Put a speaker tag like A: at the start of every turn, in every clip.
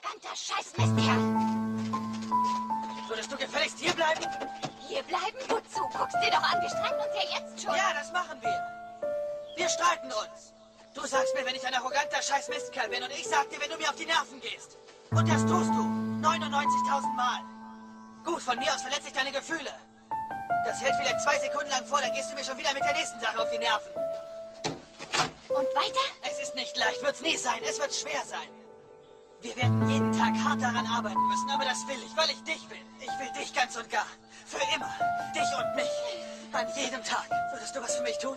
A: arroganter Scheißmist hier!
B: Würdest du gefälligst
A: hierbleiben? Hierbleiben? Wozu? Guckst dir doch an, wir streiten uns ja jetzt schon.
B: Ja, das machen wir. Wir streiten uns. Du sagst mir, wenn ich ein arroganter Scheißmistkerl bin und ich sag dir, wenn du mir auf die Nerven gehst. Und das tust du. 99.000 Mal. Gut, von mir aus verletze ich deine Gefühle. Das hält vielleicht zwei Sekunden lang vor, dann gehst du mir schon wieder mit der nächsten Sache auf die Nerven.
A: Und weiter?
B: Es ist nicht leicht, wird's nie sein, es wird schwer sein. Wir werden jeden Tag hart daran arbeiten müssen, aber das will ich, weil ich dich will. Ich will dich ganz und gar. Für immer. Dich und mich. An jedem Tag. Würdest du was für mich tun?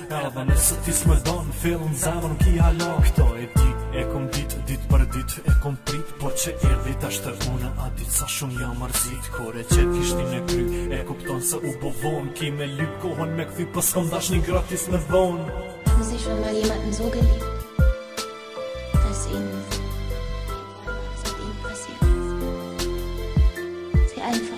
C: Edhe nëse ti s'më don Fill në zemër ki me lo Këto e di e kom dit Dit për dit e kom prit Po që erdhi tash te unë A di sa shumë jam mërzit Kur e qet ti shtin me kry E kupton se u bo vonë Ki me lyp kohën me kthy Pse s'kom dash një gratis me vonë Më zi shumë më rima në zogë li Të si në zi Së ti në
D: pasja Së ti në pasja